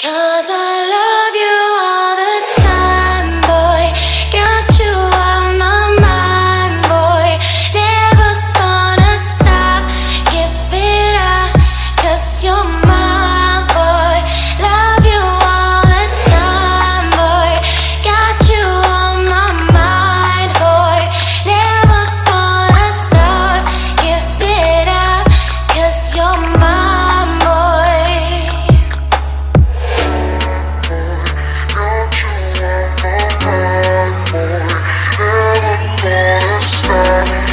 Cause I love you all the time, boy. Got you on my mind, boy. Never gonna stop, give it you're star.